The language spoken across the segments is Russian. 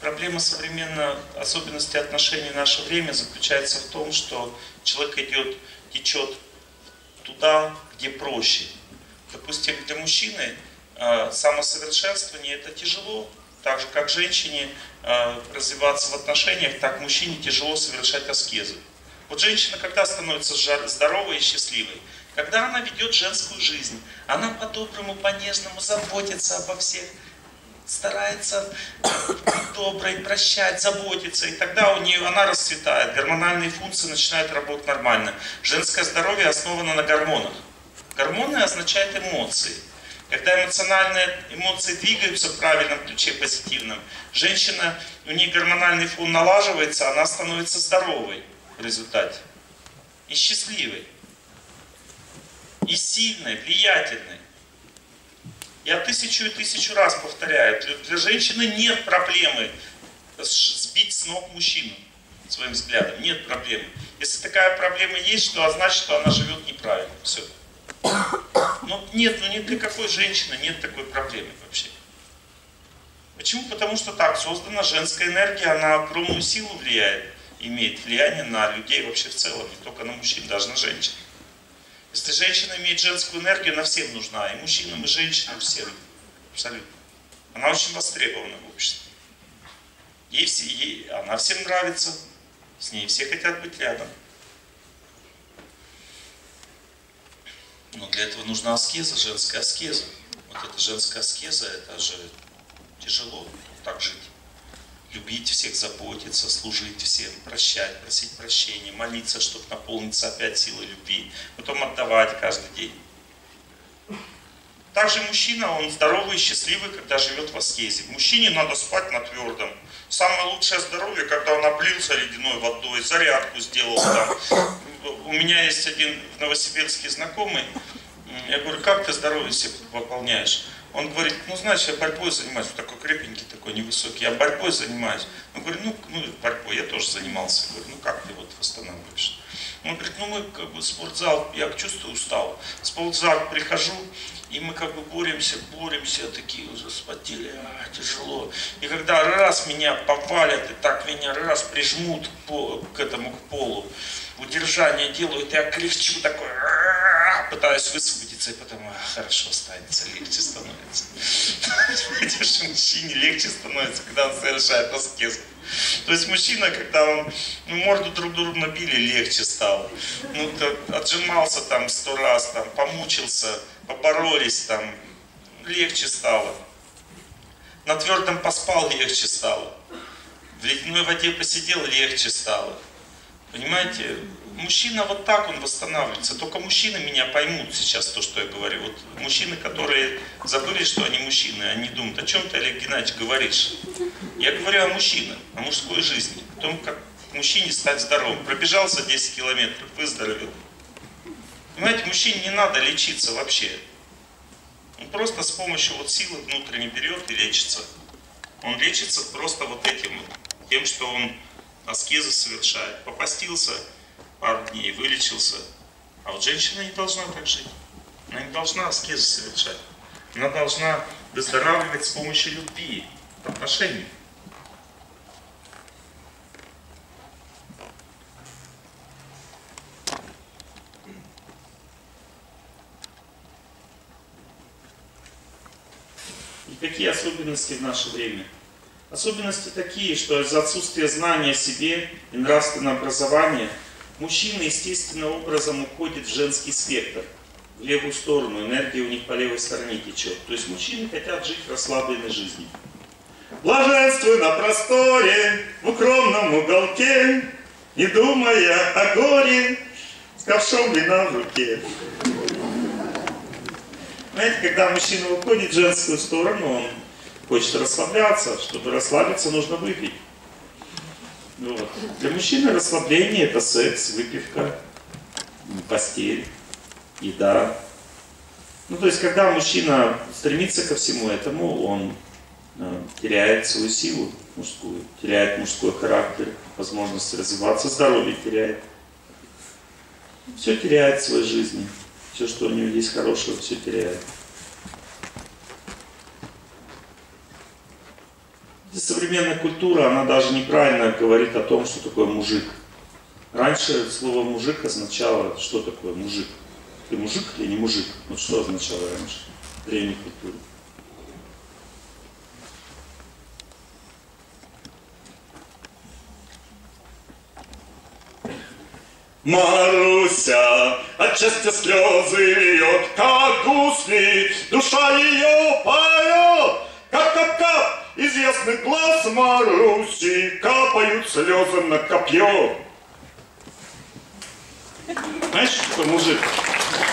проблема современной особенности отношений в наше время заключается в том, что человек идет, течет туда, где проще. Допустим, для мужчины э, самосовершенствование это тяжело, так же как женщине э, развиваться в отношениях, так мужчине тяжело совершать аскезы. Вот женщина, когда становится здоровой и счастливой, когда она ведет женскую жизнь, она по-доброму, по-нежному заботится обо всех, старается доброй, прощать, заботиться, и тогда у нее она расцветает, гормональные функции начинают работать нормально. Женское здоровье основано на гормонах. Гормоны означают эмоции. Когда эмоциональные эмоции двигаются в правильном ключе, позитивном, женщина, у нее гормональный фон налаживается, она становится здоровой в результате. И счастливой. И сильной, влиятельной. Я тысячу и тысячу раз повторяю, для, женщины нет проблемы сбить с ног мужчину своим взглядом. Нет проблемы. Если такая проблема есть, то значит, что она живет неправильно. Все. Ну нет, ну ни для какой женщины нет такой проблемы вообще. Почему? Потому что так создана женская энергия, она огромную силу влияет, имеет влияние на людей вообще в целом, не только на мужчин, даже на женщин. Если женщина имеет женскую энергию, она всем нужна. И мужчинам, и женщинам, всем. Абсолютно. Она очень востребована в обществе. Ей все, ей, она всем нравится. С ней все хотят быть рядом. Но для этого нужна аскеза, женская аскеза. Вот эта женская аскеза, это же тяжело так жить любить всех, заботиться, служить всем, прощать, просить прощения, молиться, чтобы наполниться опять силой любви, потом отдавать каждый день. Также мужчина, он здоровый и счастливый, когда живет в аскезе. Мужчине надо спать на твердом. Самое лучшее здоровье, когда он облился ледяной водой, зарядку сделал там. У меня есть один в Новосибирске знакомый. Я говорю, как ты здоровье себе выполняешь? Он говорит, ну знаешь, я борьбой занимаюсь, он такой крепенький, такой невысокий, я борьбой занимаюсь. Он говорит, ну, ну борьбой, я тоже занимался. Я говорю, ну как ты вот восстанавливаешь? Он говорит, ну мы как бы спортзал, я чувствую устал. В спортзал прихожу, и мы как бы боремся, боремся, такие уже спотели, а, тяжело. И когда раз меня повалят, и так меня раз прижмут к, к этому к полу, удержание делают, я кричу такой, пытаюсь высвободиться, и потом а, хорошо станется, легче становится. Видишь, мужчине легче становится, когда он совершает аскезу. То есть мужчина, когда он ну, морду друг другу набили, легче стало. Ну, отжимался там сто раз, там, помучился, поборолись там, легче стало. На твердом поспал, легче стало. В ледяной воде посидел, легче стало. Понимаете, мужчина вот так он восстанавливается. Только мужчины меня поймут сейчас то, что я говорю. Вот мужчины, которые забыли, что они мужчины, они думают, о чем ты, Олег Геннадьевич, говоришь? Я говорю о мужчинах, о мужской жизни, о том, как мужчине стать здоровым. Пробежался 10 километров, выздоровел. Понимаете, мужчине не надо лечиться вообще. Он просто с помощью вот силы внутренней берет и лечится. Он лечится просто вот этим, тем, что он аскезы совершает. Попастился, пару дней вылечился. А вот женщина не должна так жить. Она не должна аскезы совершать. Она должна выздоравливать с помощью любви, отношений. И какие особенности в наше время? Особенности такие, что из-за отсутствия знания о себе и нравственного образования – Мужчина естественным образом уходит в женский спектр, в левую сторону, энергия у них по левой стороне течет. То есть мужчины хотят жить расслабленной жизнью. Блаженствуй на просторе, в укромном уголке, не думая о горе, с ковшом вина в руке. Знаете, когда мужчина уходит в женскую сторону, он хочет расслабляться. Чтобы расслабиться, нужно выпить. Вот. Для мужчины расслабление это секс, выпивка, постель, еда. Ну, то есть, когда мужчина стремится ко всему этому, он э, теряет свою силу мужскую, теряет мужской характер, возможность развиваться, здоровье теряет. Все теряет в своей жизни. Все, что у него есть хорошего, все теряет. Современная культура, она даже неправильно говорит о том, что такое мужик. Раньше слово мужик означало, что такое мужик. Ты мужик или не мужик? Вот что означало раньше в древней культуре. Маруся от счастья слезы льет, как гусли, душа ее поет, как кап-кап из ясных глаз Маруси капают слезы на копье. Знаешь, что мужик?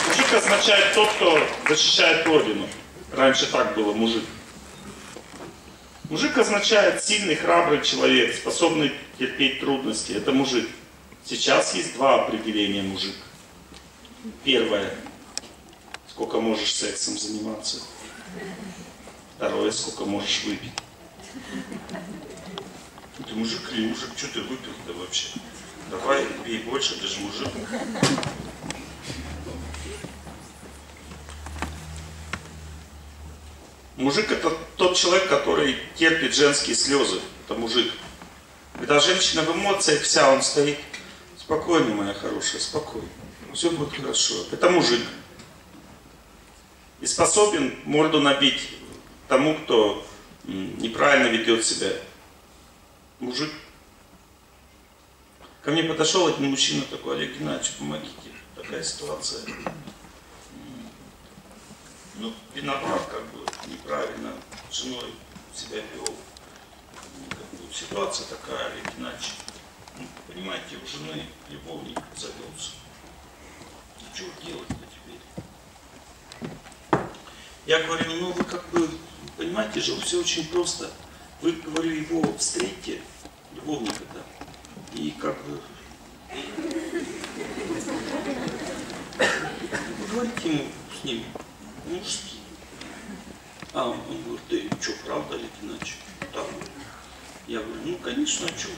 Мужик означает тот, кто защищает родину. Раньше так было, мужик. Мужик означает сильный, храбрый человек, способный терпеть трудности. Это мужик. Сейчас есть два определения мужик. Первое, сколько можешь сексом заниматься. Второе, сколько можешь выпить. Ты мужик или мужик? Что ты выпил-то вообще? Давай, пей больше, ты же мужик. Мужик это тот человек, который терпит женские слезы. Это мужик. Когда женщина в эмоциях вся, он стоит. Спокойно, моя хорошая, спокойно. Все будет хорошо. Это мужик. И способен морду набить тому, кто неправильно ведет себя. Мужик. Ко мне подошел один мужчина такой, Олег Геннадьевич, помогите. Такая ситуация. Ну, виноват, как бы, неправильно женой себя вел. Как бы, ситуация такая, Олег Геннадьевич. Ну, понимаете, у жены любовник завелся. И что делать-то теперь? Я говорю, ну вы как бы, понимаете же, все очень просто. Вы, говорю, его встретите, любовника-то, и как бы говорите ему с ним мужски. А он, говорит, ты что, правда ли иначе? Да. Я говорю, ну конечно, а что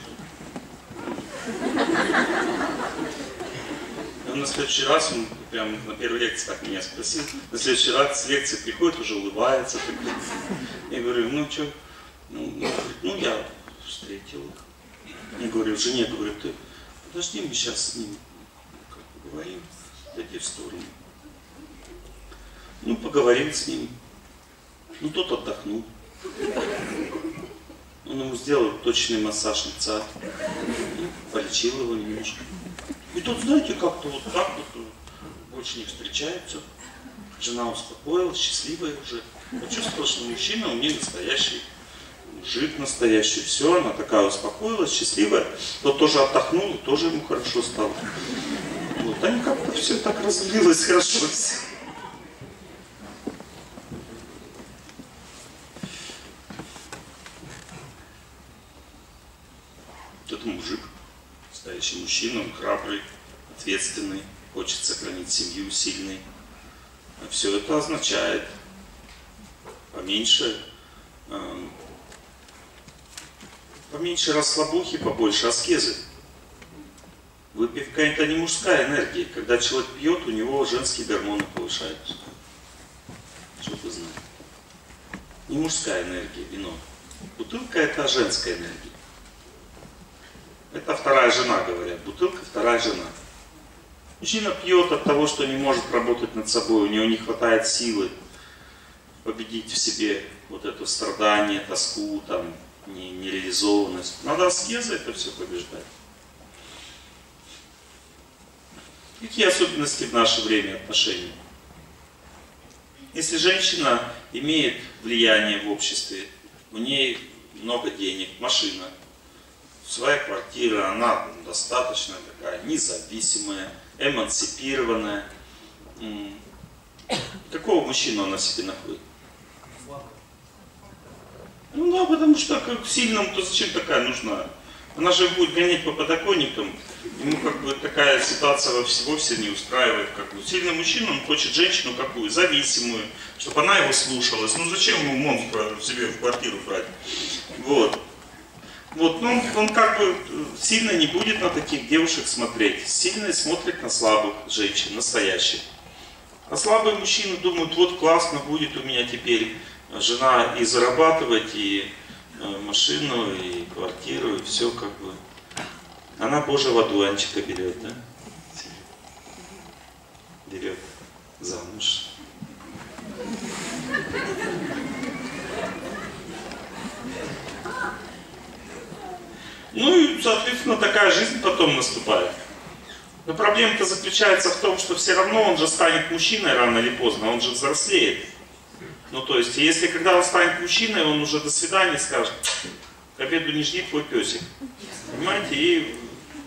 на следующий раз, он прям на первой лекции так меня спросил, на следующий раз с лекции приходит, уже улыбается. Так, я говорю, ну что, ну, ну, ну я встретил их. Я говорю, жене, говорю, ты подожди, мы сейчас с ним как поговорим, дойди в сторону. Ну, поговорил с ним. Ну, тот отдохнул. Он ему сделал точный массаж лица. Ну, полечил его немножко. И тут, знаете, как-то вот так вот больше не встречаются. Жена успокоилась, счастливая уже. Почувствовала, что мужчина у нее настоящий мужик настоящий, все, она такая успокоилась, счастливая. Тот тоже отдохнул, тоже ему хорошо стало. Вот, они как-то все так развилось хорошо. Это мужик, настоящий мужчина, он храбрый, ответственный, хочет сохранить семью, сильный. А все это означает поменьше э, Поменьше расслабухи, побольше аскезы. Выпивка это не мужская энергия. Когда человек пьет, у него женские гормоны повышаются. Чтобы вы знали. Не мужская энергия, вино. Бутылка это женская энергия. Это вторая жена, говорят. Бутылка вторая жена. Мужчина пьет от того, что не может работать над собой, у него не хватает силы победить в себе вот это страдание, тоску, там, нереализованность. Надо аскеза это все побеждать. Какие особенности в наше время отношений? Если женщина имеет влияние в обществе, у ней много денег, машина, своя квартира, она достаточно такая независимая, эмансипированная. Какого мужчину она себе находит? Ну да, потому что как сильному, то зачем такая нужна? Она же будет гонять по подоконникам. Ему как бы такая ситуация вовсе, вовсе не устраивает. Как бы. Сильный мужчина, он хочет женщину какую? Зависимую, чтобы она его слушалась. Ну зачем ему монстра себе в квартиру брать? Вот. Вот, ну, он как бы сильно не будет на таких девушек смотреть. Сильно смотрит на слабых женщин, настоящих. А слабые мужчины думают, вот классно будет у меня теперь жена и зарабатывать, и э, машину, и квартиру, и все как бы. Она Божьего дуанчика берет, да? Берет замуж. Ну и, соответственно, такая жизнь потом наступает. Но проблема-то заключается в том, что все равно он же станет мужчиной рано или поздно, он же взрослеет. Ну то есть, если когда он станет мужчиной, он уже до свидания скажет, к обеду не жди твой песик. Понимаете? И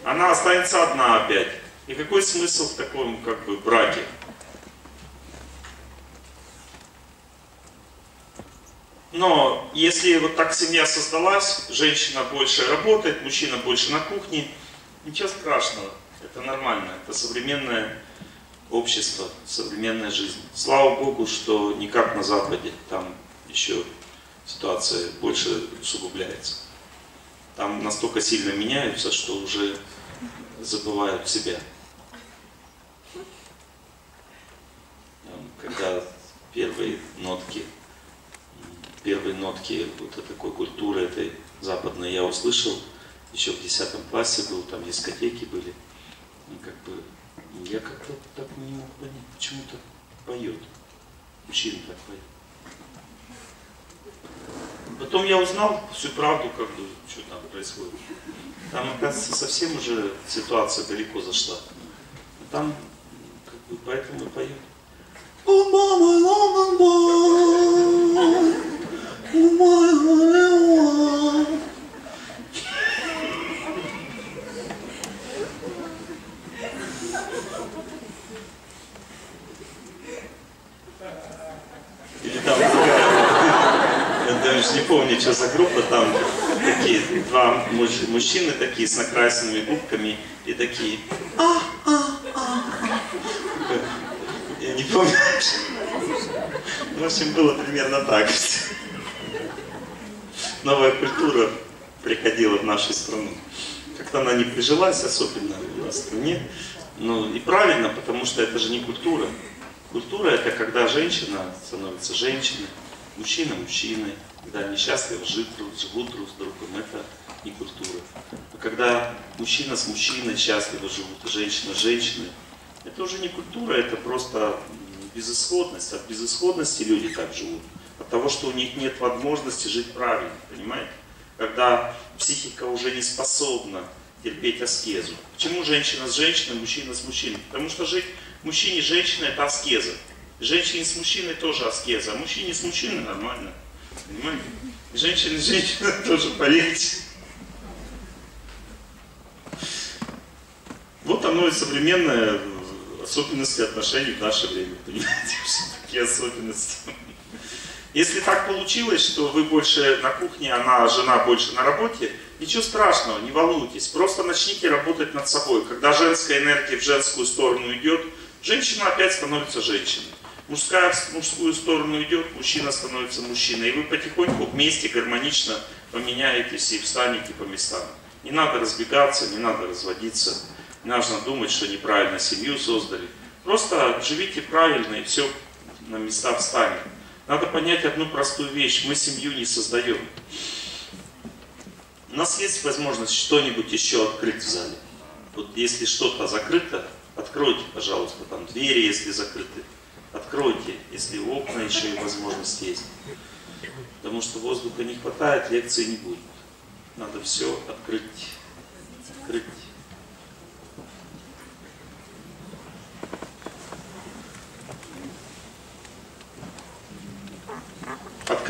она останется одна опять. И какой смысл в таком как бы браке? Но если вот так семья создалась, женщина больше работает, мужчина больше на кухне, ничего страшного, это нормально, это современное общество, современная жизнь. Слава Богу, что не как на Западе, там еще ситуация больше усугубляется. Там настолько сильно меняются, что уже забывают себя. Когда первые нотки первые нотки вот такой культуры этой западной я услышал еще в 10 классе был, там дискотеки были. И как бы я как-то так не мог понять, почему-то поет. Мужчина так поет. Потом я узнал всю правду, как бы, что там происходит. Там, оказывается, совсем уже ситуация далеко зашла. Там, как бы, поэтому и поет. О, мама, мама, мама. Или там я даже не помню, что за группа, там такие два муж, мужчины такие с накрашенными губками и такие а, а, а, а. Я не помню. В общем, было примерно так новая культура приходила в нашу страну. Как-то она не прижилась, особенно у нас в стране. Ну и правильно, потому что это же не культура. Культура это когда женщина становится женщиной, мужчина мужчиной, когда они счастливо живут, живут друг с другом, это не культура. А когда мужчина с мужчиной счастливо живут, и женщина с женщиной, это уже не культура, это просто безысходность. От безысходности люди так живут от того, что у них нет возможности жить правильно, понимаете? Когда психика уже не способна терпеть аскезу. Почему женщина с женщиной, мужчина с мужчиной? Потому что жить мужчине и женщине это аскеза. Женщине с мужчиной тоже аскеза, а мужчине с мужчиной нормально. Понимаете? Женщина с женщиной тоже полегче. Вот оно и современное особенности отношений в наше время. Понимаете, что такие особенности. Если так получилось, что вы больше на кухне, она, жена больше на работе, ничего страшного, не волнуйтесь. Просто начните работать над собой. Когда женская энергия в женскую сторону идет, женщина опять становится женщиной. Мужская в мужскую сторону идет, мужчина становится мужчиной. И вы потихоньку вместе гармонично поменяетесь и встанете по местам. Не надо разбегаться, не надо разводиться, не нужно думать, что неправильно семью создали. Просто живите правильно и все на места встанет. Надо понять одну простую вещь. Мы семью не создаем. У нас есть возможность что-нибудь еще открыть в зале. Вот если что-то закрыто, откройте, пожалуйста, там двери, если закрыты. Откройте, если окна еще и возможность есть. Потому что воздуха не хватает, лекции не будет. Надо все открыть. Открыть.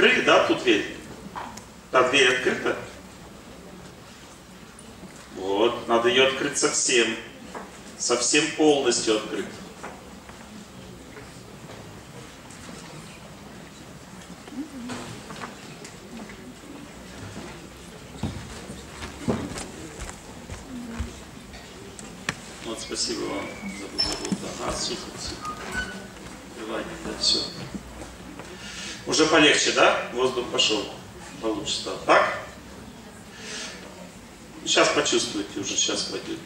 Открыли, да, ту дверь? Та дверь открыта? Вот, надо ее открыть совсем. Совсем полностью открыть. Вот, спасибо вам за, за, ага, супер, супер. Открывайте, да, все. Уже полегче, да? Воздух пошел. Получше стал. Так? Сейчас почувствуете, уже сейчас пойдет.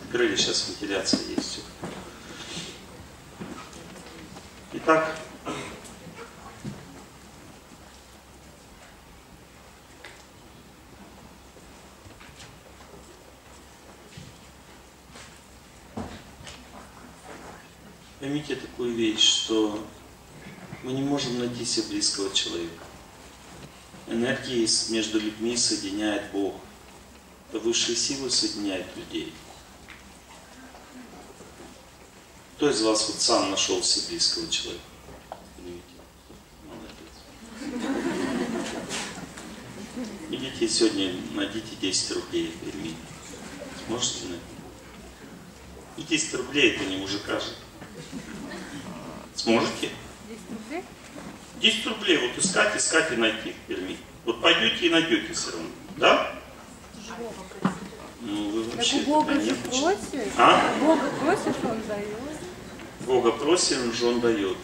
Открыли, сейчас вентиляция есть. Итак, Поймите такую вещь, что мы не можем найти себе близкого человека. Энергии между людьми соединяет Бог. Высшие силы соединяют людей. Кто из вас вот сам нашел себе близкого человека? Идите сегодня, найдите 10 рублей Перми. Сможете найти? И 10 рублей это не мужика же. Сможете? 10 рублей? 10 рублей вот искать, искать и найти в Перми. Вот пойдете и найдете все равно. Да? Ну, вы вообще так Бога же просишь. А? Бога просишь, Он дает. Бога просим, же Он дает.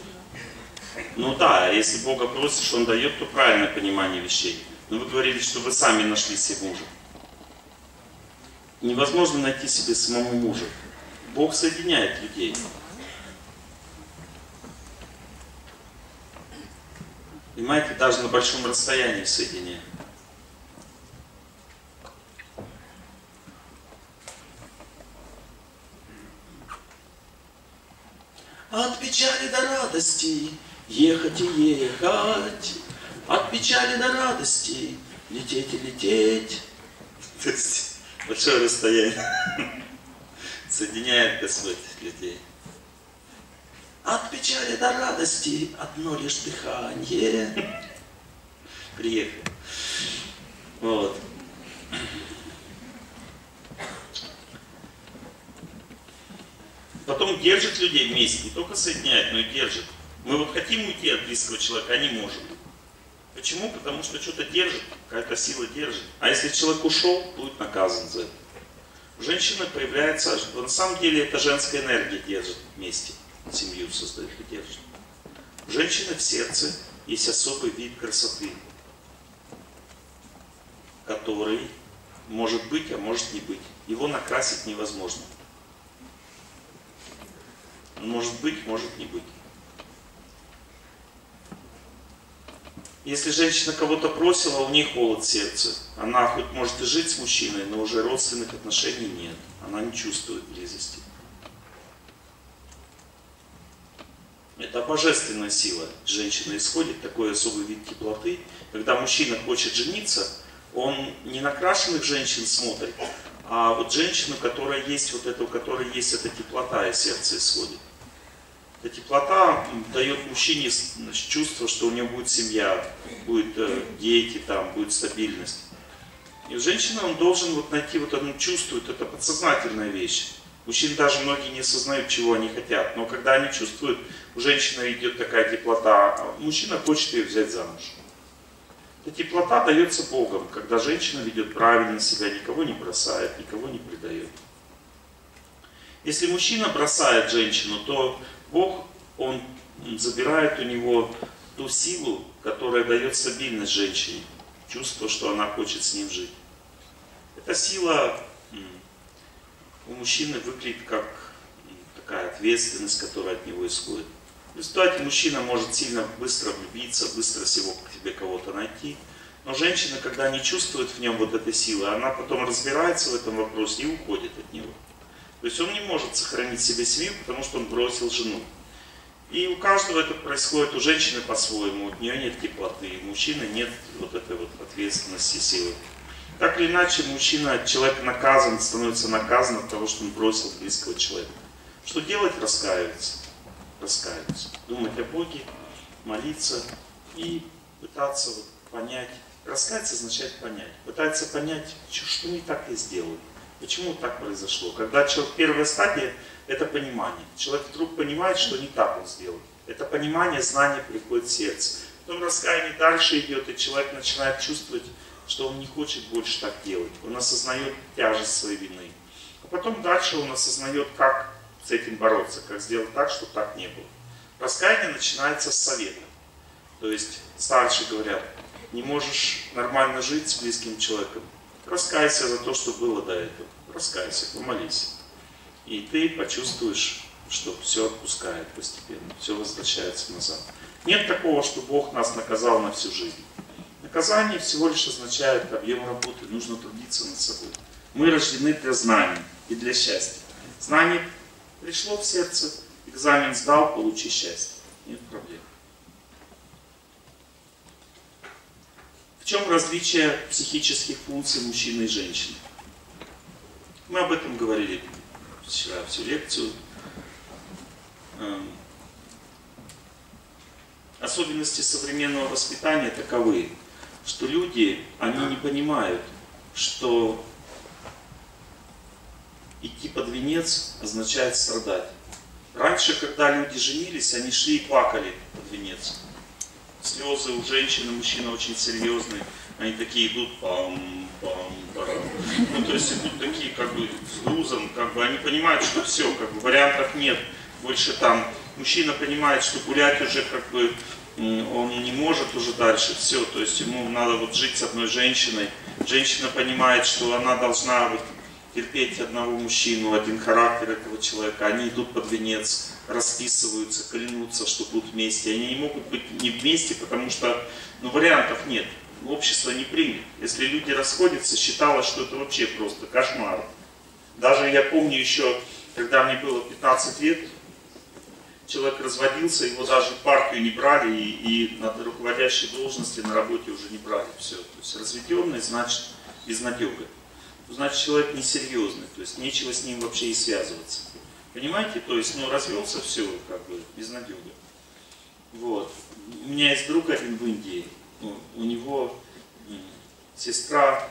Ну да, а если Бога просишь, Он дает, то правильное понимание вещей. Но вы говорили, что вы сами нашли себе мужа. Невозможно найти себе самому мужа. Бог соединяет людей. Понимаете, даже на большом расстоянии соединяет. От печали до радости ехать и ехать, от печали до радости лететь и лететь. То есть большое расстояние соединяет Господь людей. От печали до радости одно лишь дыхание. Приехал. Вот. Потом держит людей вместе, не только соединяет, но и держит. Мы вот хотим уйти от близкого человека, а не можем. Почему? Потому что что-то держит, какая-то сила держит. А если человек ушел, будет наказан за это. У женщины появляется, на самом деле это женская энергия держит вместе, семью создает держит. У женщины в сердце есть особый вид красоты, который может быть, а может не быть. Его накрасить невозможно. Может быть, может не быть. Если женщина кого-то просила, у нее холод сердца. Она хоть может и жить с мужчиной, но уже родственных отношений нет. Она не чувствует близости. Это божественная сила женщины исходит, такой особый вид теплоты. Когда мужчина хочет жениться, он не на крашеных женщин смотрит, а вот женщину, которая есть вот это, у которой есть эта теплота и сердце исходит. Эта теплота дает мужчине чувство, что у него будет семья, будет э, дети, там, будет стабильность. И у женщины он должен вот найти вот одно чувствует, это подсознательная вещь. Мужчин даже многие не осознают, чего они хотят, но когда они чувствуют, у женщины идет такая теплота, а мужчина хочет ее взять замуж. Эта теплота дается Богом, когда женщина ведет правильно себя, никого не бросает, никого не предает. Если мужчина бросает женщину, то Бог, Он забирает у него ту силу, которая дает стабильность женщине, чувство, что она хочет с ним жить. Эта сила у мужчины выглядит как такая ответственность, которая от него исходит. В результате мужчина может сильно быстро влюбиться, быстро всего к тебе кого-то найти. Но женщина, когда не чувствует в нем вот этой силы, она потом разбирается в этом вопросе и уходит от него. То есть он не может сохранить себе семью, потому что он бросил жену. И у каждого это происходит, у женщины по-своему, у нее нет теплоты, у мужчины нет вот этой вот ответственности, силы. Так или иначе, мужчина, человек наказан, становится наказан от того, что он бросил близкого человека. Что делать? Раскаиваться. Раскаиваться. Думать о Боге, молиться и пытаться вот понять. Раскаяться означает понять. Пытаться понять, что не так я сделал. Почему так произошло? Когда человек, первая стадия – это понимание. Человек вдруг понимает, что не так он сделал. Это понимание, знание приходит в сердце. Потом раскаяние дальше идет, и человек начинает чувствовать, что он не хочет больше так делать. Он осознает тяжесть своей вины. А потом дальше он осознает, как с этим бороться, как сделать так, чтобы так не было. Раскаяние начинается с совета. То есть старшие говорят, не можешь нормально жить с близким человеком, Раскайся за то, что было до этого. Раскайся, помолись. И ты почувствуешь, что все отпускает постепенно, все возвращается назад. Нет такого, что Бог нас наказал на всю жизнь. Наказание всего лишь означает объем работы, нужно трудиться над собой. Мы рождены для знаний и для счастья. Знание пришло в сердце, экзамен сдал, получи счастье. Нет проблем. В чем различие психических функций мужчины и женщины? Мы об этом говорили вчера всю лекцию. Эм, особенности современного воспитания таковы, что люди, они не понимают, что идти под венец означает страдать. Раньше, когда люди женились, они шли и плакали под венец. Слезы у женщины, мужчина очень серьезный. Они такие идут пам пам парам. Ну, то есть идут такие, как бы, с грузом, как бы, они понимают, что все, как бы, вариантов нет. Больше там, мужчина понимает, что гулять уже, как бы, он не может уже дальше, все, то есть ему надо вот жить с одной женщиной. Женщина понимает, что она должна вот терпеть одного мужчину, один характер этого человека. Они идут под венец, расписываются, клянутся, что будут вместе. Они не могут быть не вместе, потому что ну, вариантов нет. Общество не примет. Если люди расходятся, считалось, что это вообще просто кошмар. Даже я помню еще, когда мне было 15 лет, человек разводился, его даже в партию не брали и, и на руководящей должности на работе уже не брали. Все. То есть разведенный значит безнадега значит человек несерьезный, то есть нечего с ним вообще и связываться. Понимаете? То есть, ну, развелся, все, как бы, безнадега. Вот. У меня есть друг один в Индии, ну, у него сестра,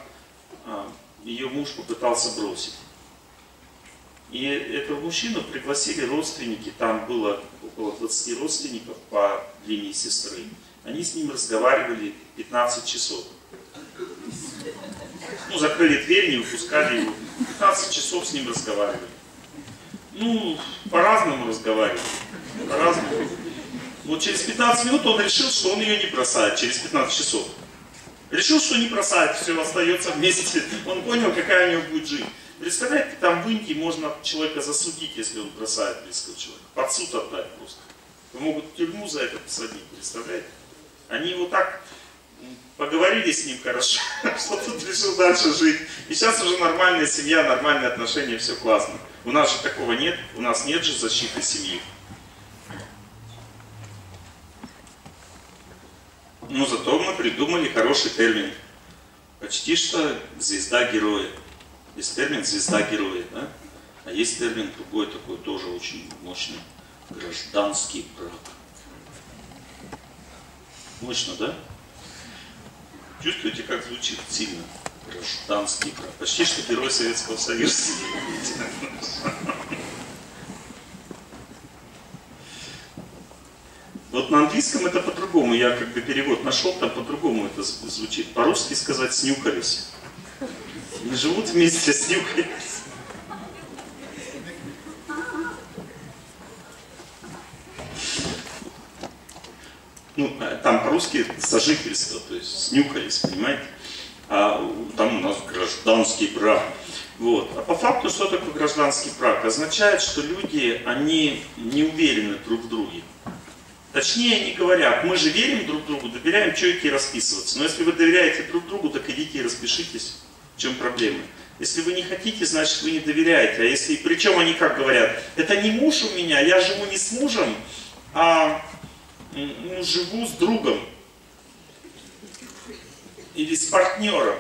а, ее муж попытался бросить. И этого мужчину пригласили родственники, там было около 20 родственников по линии сестры. Они с ним разговаривали 15 часов ну, закрыли дверь, не выпускали его. 15 часов с ним разговаривали. Ну, по-разному разговаривали. По-разному. Вот через 15 минут он решил, что он ее не бросает, через 15 часов. Решил, что не бросает, все остается вместе. Он понял, какая у него будет жизнь. Представляете, там в Индии можно человека засудить, если он бросает близкого человека. Под суд отдать просто. могут тюрьму за это посадить, представляете? Они его так поговорили с ним хорошо, что тут решил дальше жить. И сейчас уже нормальная семья, нормальные отношения, все классно. У нас же такого нет, у нас нет же защиты семьи. Но зато мы придумали хороший термин. Почти что звезда героя. Есть термин звезда героя, да? А есть термин другой такой, тоже очень мощный. Гражданский брак. Мощно, да? Чувствуете, как звучит сильно? Гражданский брак. Почти что герой Советского Союза. Вот на английском это по-другому. Я как бы перевод нашел, там по-другому это звучит. По-русски сказать снюхались. Не живут вместе, снюхались. ну, э, там по-русски сожительство, то есть снюхались, понимаете? А там у нас гражданский брак. Вот. А по факту, что такое гражданский брак? Означает, что люди, они не уверены друг в друге. Точнее, они говорят, мы же верим друг другу, доверяем, что идти расписываться. Но если вы доверяете друг другу, так идите и распишитесь. Чем проблема? Если вы не хотите, значит вы не доверяете. А если, причем они как говорят, это не муж у меня, я живу не с мужем, а ну, живу с другом или с партнером.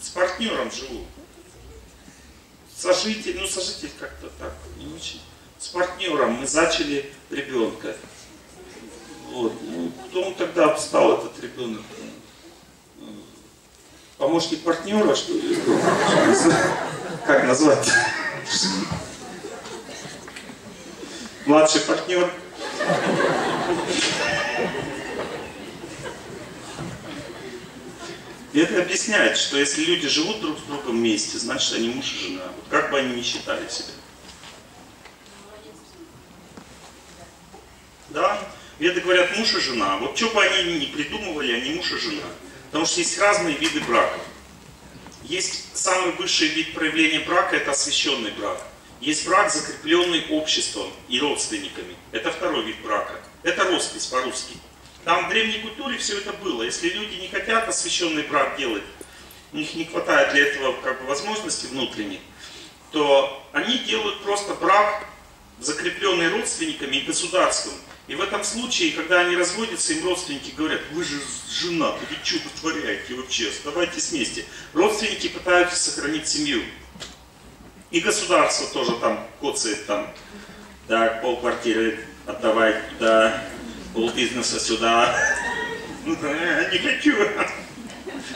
С партнером живу. Сожитель, ну сожитель как-то так, не очень. С партнером мы зачали ребенка. Вот. Ну, кто он тогда стал, этот ребенок? Помощник партнера, что ли? Как назвать? Младший партнер. И это объясняет, что если люди живут друг с другом вместе, значит они муж и жена. Вот как бы они ни считали себя. Да? Веды говорят муж и жена. Вот что бы они ни придумывали, они муж и жена. Потому что есть разные виды брака. Есть самый высший вид проявления брака, это освященный брак. Есть брак, закрепленный обществом и родственниками. Это второй вид брака. Это роспись по-русски. Там в древней культуре все это было. Если люди не хотят освященный брак делать, у них не хватает для этого как бы, возможности внутренних, то они делают просто брак закрепленные родственниками и государством. И в этом случае, когда они разводятся, им родственники говорят, вы же женаты, вы что вытворяете вообще, оставайтесь вместе. Родственники пытаются сохранить семью. И государство тоже там коцает там, так, полквартиры отдавай туда, пол бизнеса сюда. Ну, не хочу.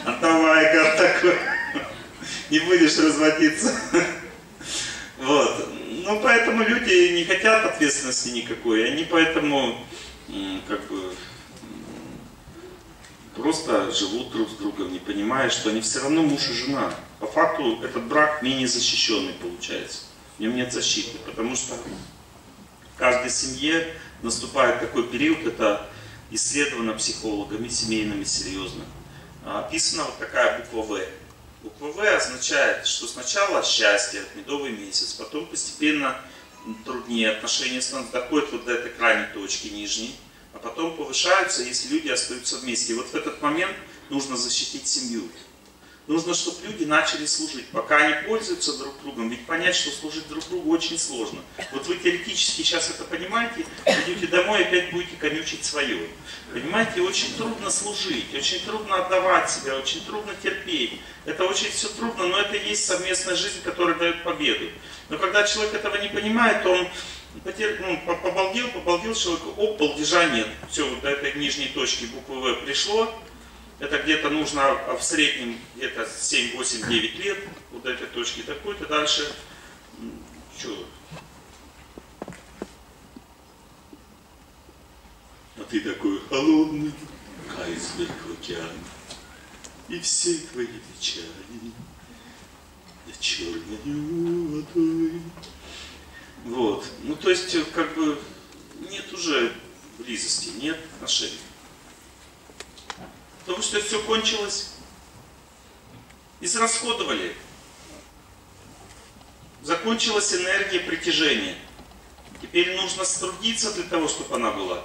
Отдавай, как такой. Не будешь разводиться. Вот. Ну, поэтому люди не хотят ответственности никакой. Они поэтому, как бы, просто живут друг с другом, не понимая, что они все равно муж и жена. По факту этот брак менее защищенный получается. В нем нет защиты, потому что в каждой семье наступает такой период, это исследовано психологами семейными серьезно. Описана вот такая буква В. Буква В означает, что сначала счастье, медовый месяц, потом постепенно труднее отношения доходят вот до этой крайней точки нижней, а потом повышаются, если люди остаются вместе. И вот в этот момент нужно защитить семью. Нужно, чтобы люди начали служить, пока они пользуются друг другом. Ведь понять, что служить друг другу очень сложно. Вот вы теоретически сейчас это понимаете, идете домой, опять будете конючить свое. Понимаете, очень трудно служить, очень трудно отдавать себя, очень трудно терпеть. Это очень все трудно, но это и есть совместная жизнь, которая дает победу. Но когда человек этого не понимает, он потер, ну, побалдел, побалдел человек, оп, балдежа нет. Все, вот до этой нижней точки буквы В пришло, это где-то нужно в среднем где-то 7, 8, 9 лет, вот этой точки такой-то, дальше, что? А ты такой холодный, айсберг в океан, и все твои печали я черною водой. Вот, ну то есть, как бы, нет уже близости, нет отношений. Потому что все кончилось. Израсходовали. Закончилась энергия притяжения. Теперь нужно трудиться для того, чтобы она была.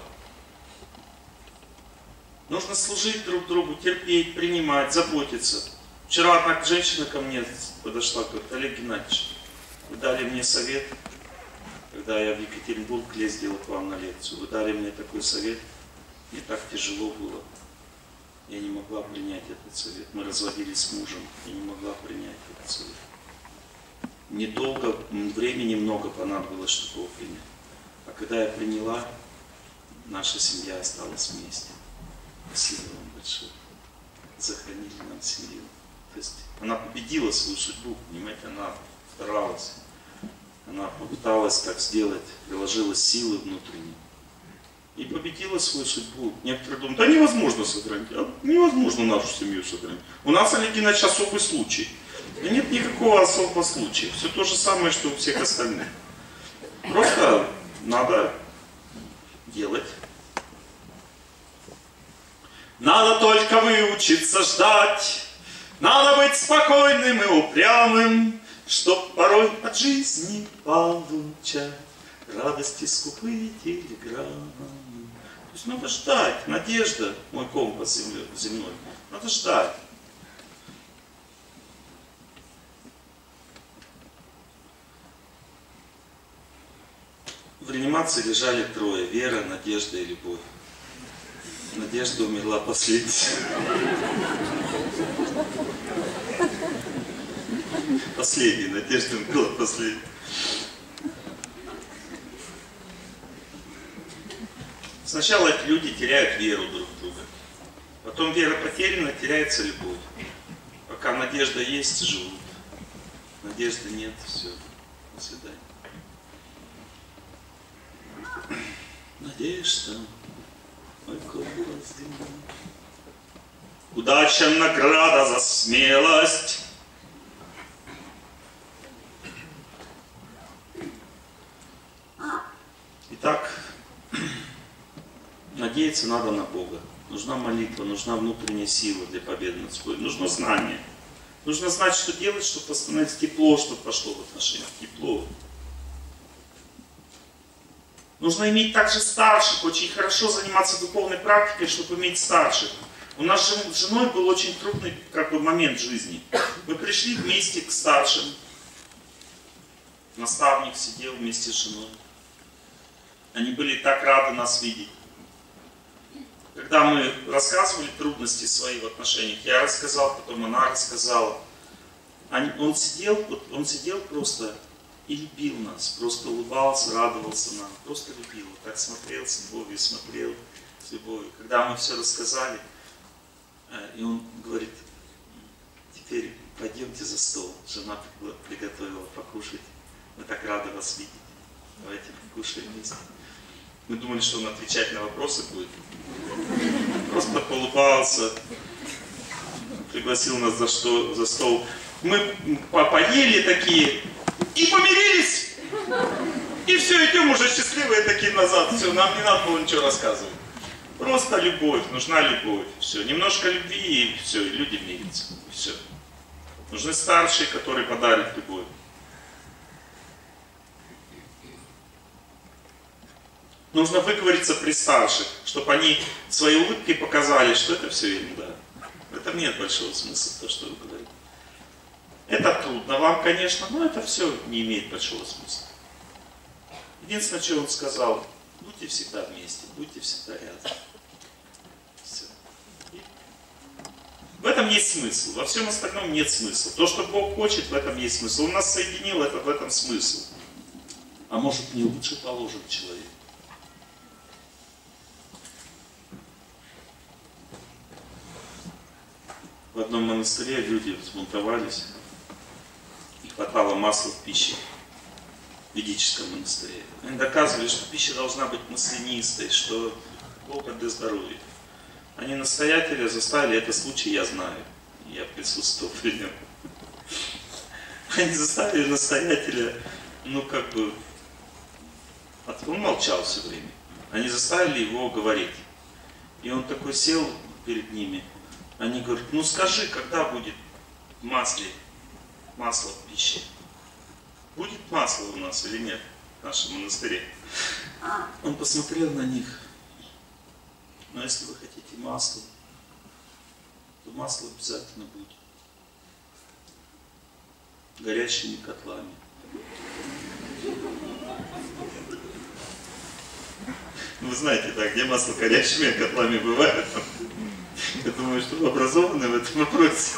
Нужно служить друг другу, терпеть, принимать, заботиться. Вчера одна женщина ко мне подошла, говорит, Олег Геннадьевич, вы дали мне совет, когда я в Екатеринбург ездила к вам на лекцию, вы дали мне такой совет, мне так тяжело было. Я не могла принять этот совет. Мы разводились с мужем, я не могла принять этот совет. Недолго, времени много понадобилось, чтобы его принять. А когда я приняла, наша семья осталась вместе. Спасибо вам большое. Сохранили нам семью. То есть она победила свою судьбу, понимаете, она старалась. Она попыталась так сделать, приложила силы внутренние и победила свою судьбу. Некоторые думают, да невозможно сохранить. А невозможно нашу семью сохранить. У нас, Олег Геннадьевич, особый случай. Да нет никакого особого случая. Все то же самое, что у всех остальных. Просто надо делать. Надо только выучиться ждать, Надо быть спокойным и упрямым, Чтоб порой от жизни получать Радости скупые телеграммы. То есть надо ждать. Надежда, мой компас земной. Надо ждать. В реанимации лежали трое. Вера, Надежда и Любовь. Надежда умерла последней. Последний. Надежда умерла последней. Сначала эти люди теряют веру друг в друга. Потом вера потеряна, теряется любовь. Пока надежда есть, живут. Надежды нет, все. До свидания. Надежда, мой голос Удача награда за смелость. Итак, Надеяться надо на Бога. Нужна молитва, нужна внутренняя сила для победы над собой. Нужно знание. Нужно знать, что делать, чтобы восстановить тепло, чтобы пошло в отношениях. Тепло. Нужно иметь также старших, очень хорошо заниматься духовной практикой, чтобы иметь старших. У нас с женой был очень трудный как бы, момент жизни. Мы пришли вместе к старшим. Наставник сидел вместе с женой. Они были так рады нас видеть. Когда мы рассказывали трудности свои в отношениях, я рассказал, потом она рассказала. Он сидел, он сидел просто и любил нас, просто улыбался, радовался нам, просто любил. Так смотрел с любовью, смотрел с любовью. Когда мы все рассказали, э, и он говорит, теперь пойдемте за стол. Жена приготовила покушать. Мы так рады вас видеть. Давайте покушаем вместе. Мы думали, что он отвечать на вопросы будет. Просто поулыбался, пригласил нас за, что, за стол. Мы поели такие и помирились. И все, идем уже счастливые такие назад. Все, нам не надо было ничего рассказывать. Просто любовь, нужна любовь. Все, немножко любви и все, и люди мирятся. Все. Нужны старшие, которые подарят любовь. Нужно выговориться при старших, чтобы они своей улыбкой показали, что это все ерунда. В этом нет большого смысла, то, что вы говорите. Это трудно вам, конечно, но это все не имеет большого смысла. Единственное, что он сказал, будьте всегда вместе, будьте всегда рядом. Все. В этом есть смысл, во всем остальном нет смысла. То, что Бог хочет, в этом есть смысл. Он нас соединил, это в этом смысл. А может не лучше положен человек. Одном монастыре люди взбунтовались, и хватало масла в пище в ведическом монастыре. Они доказывали, что пища должна быть маслянистой, что плохо для здоровья. Они настоятеля заставили, это случай я знаю, я присутствовал при нем. Они заставили настоятеля, ну как бы, он молчал все время. Они заставили его говорить. И он такой сел перед ними – они говорят, ну скажи, когда будет масле, масло в пище? Будет масло у нас или нет в нашем монастыре? Он посмотрел на них. Но если вы хотите масло, то масло обязательно будет. Горящими котлами. Вы знаете, да, где масло горящими котлами бывает? Думаю, что вы образованы в этом вопросе.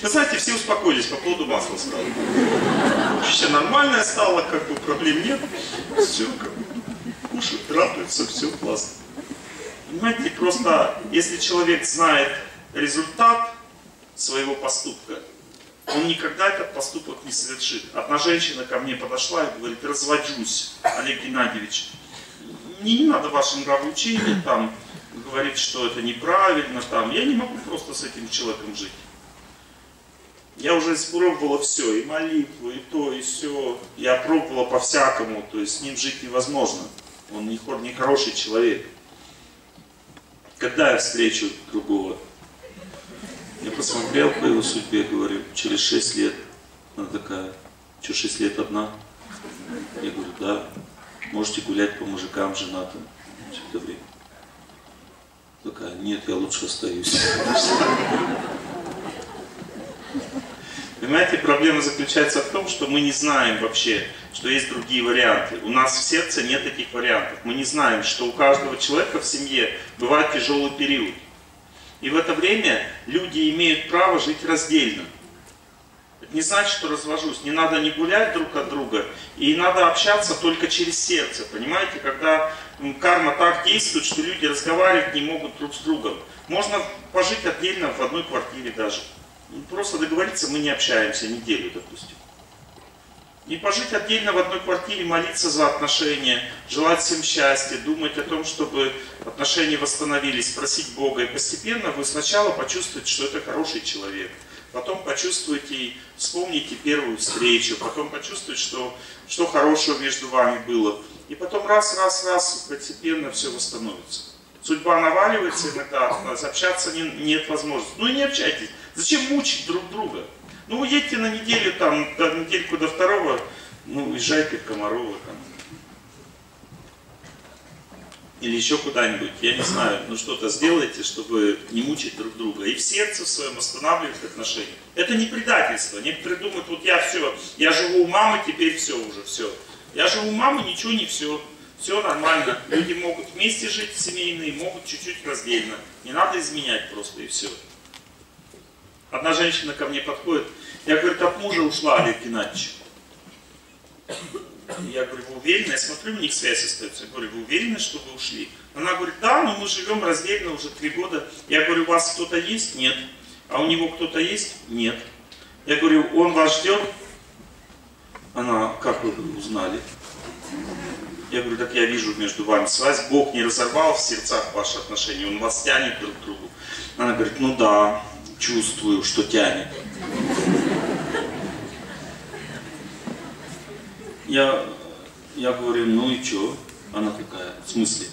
Вы знаете, все успокоились по поводу масла стало. Все нормальное стало, как бы проблем нет. Все, как бы, кушают, радуются, все классно. Понимаете, просто если человек знает результат своего поступка, он никогда этот поступок не совершит. Одна женщина ко мне подошла и говорит, разводюсь, Олег Геннадьевич. Мне не надо ваше нравоучение, там, говорит, что это неправильно, там, я не могу просто с этим человеком жить. Я уже испробовала все, и молитву, и то, и все. Я пробовала по-всякому, то есть с ним жить невозможно. Он не, не хороший человек. Когда я встречу другого? Я посмотрел по его судьбе, говорю, через 6 лет. Она такая, что 6 лет одна? Я говорю, да, можете гулять по мужикам женатым все это время. Такая, нет, я лучше остаюсь. Понимаете, проблема заключается в том, что мы не знаем вообще, что есть другие варианты. У нас в сердце нет таких вариантов. Мы не знаем, что у каждого человека в семье бывает тяжелый период. И в это время люди имеют право жить раздельно. Не значит, что развожусь. Не надо не гулять друг от друга. И надо общаться только через сердце. Понимаете, когда карма так действует, что люди разговаривать не могут друг с другом. Можно пожить отдельно в одной квартире даже. Ну, просто договориться, мы не общаемся неделю, допустим. И пожить отдельно в одной квартире, молиться за отношения, желать всем счастья, думать о том, чтобы отношения восстановились, просить Бога. И постепенно вы сначала почувствуете, что это хороший человек. Потом почувствуете и вспомните первую встречу. Потом почувствуете, что, что хорошего между вами было. И потом раз, раз, раз, постепенно все восстановится. Судьба наваливается иногда, общаться не, нет возможности. Ну и не общайтесь. Зачем мучить друг друга? Ну уедьте на неделю, там, до недельку до второго, ну уезжайте в Комарова там. Или еще куда-нибудь, я не знаю, ну что-то сделайте, чтобы не мучить друг друга. И в сердце в своем останавливать отношения. Это не предательство. Некоторые думают, вот я все, я живу у мамы, теперь все уже, все. Я живу у мамы, ничего не все. Все нормально. Люди могут вместе жить, семейные, могут чуть-чуть раздельно. Не надо изменять просто и все. Одна женщина ко мне подходит, я говорю, от мужа ушла, Олег Геннадьевич. Я говорю, вы уверены? Я смотрю, у них связь остается. Я говорю, вы уверены, что вы ушли? Она говорит, да, но мы живем раздельно уже три года. Я говорю, у вас кто-то есть? Нет. А у него кто-то есть? Нет. Я говорю, он вас ждет? Она, как вы узнали? Я говорю, так я вижу между вами связь. Бог не разорвал в сердцах ваши отношения, Он вас тянет друг к другу. Она говорит, ну да, чувствую, что тянет. Я, я говорю, ну и что? Она такая, в смысле?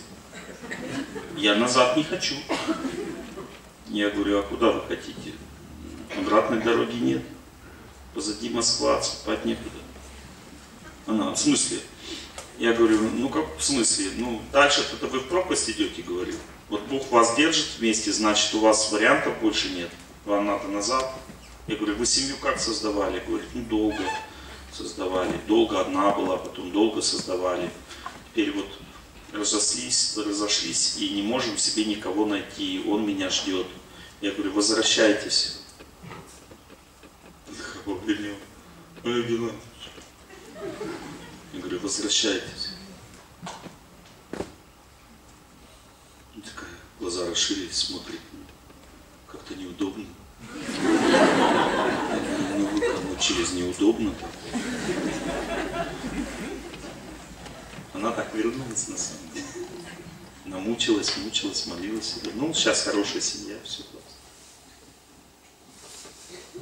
Я назад не хочу. Я говорю, а куда вы хотите? Обратной дороги нет. Позади Москва, отступать некуда. Она, в смысле? Я говорю, ну как в смысле? Ну дальше-то вы в пропасть идете, говорю. Вот Бог вас держит вместе, значит у вас вариантов больше нет. Вам надо назад. Я говорю, вы семью как создавали? Говорит, ну долго создавали. Долго одна была, потом долго создавали. Теперь вот разошлись, разошлись и не можем себе никого найти. Он меня ждет. Я говорю, возвращайтесь. Я говорю, возвращайтесь. И такая, глаза расширились, смотрит. Как-то неудобно. Через неудобно-то? Она так вернулась на самом деле. Намучилась, мучилась, молилась. Ну, сейчас хорошая семья, все классно.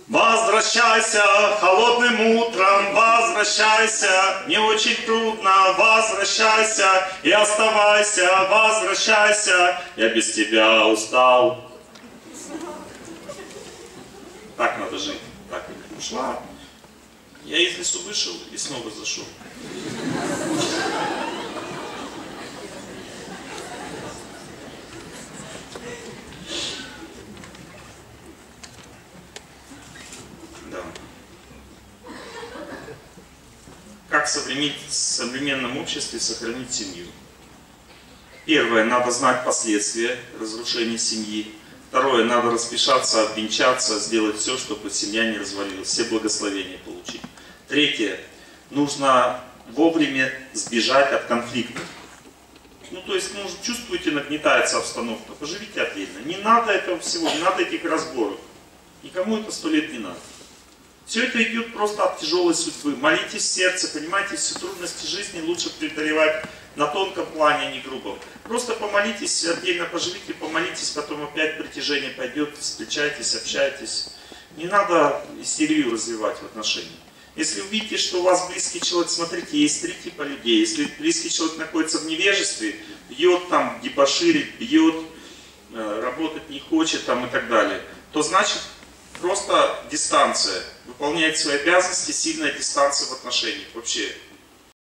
Возвращайся холодным утром, возвращайся, не очень трудно, возвращайся и оставайся, возвращайся, я без тебя устал. Так надо жить. Так ушла. Я из лесу вышел и снова зашел. Да. Как в современ- в современном обществе сохранить семью? Первое, надо знать последствия разрушения семьи. Второе, надо распишаться, обвенчаться, сделать все, чтобы семья не развалилась, все благословения получить. Третье, нужно вовремя сбежать от конфликтов. Ну, то есть, ну, чувствуете, нагнетается обстановка, поживите отдельно. Не надо этого всего, не надо этих разборов. Никому это сто лет не надо. Все это идет просто от тяжелой судьбы. Молитесь в сердце, понимаете, все трудности жизни лучше преодолевать на тонком плане, а не грубом. Просто помолитесь, отдельно поживите, помолитесь, потом опять притяжение пойдет, встречайтесь, общайтесь. Не надо истерию развивать в отношениях. Если увидите, что у вас близкий человек, смотрите, есть три типа людей. Если близкий человек находится в невежестве, бьет там, дебоширит, бьет, э, работать не хочет там и так далее, то значит просто дистанция. Выполняет свои обязанности, сильная дистанция в отношениях. Вообще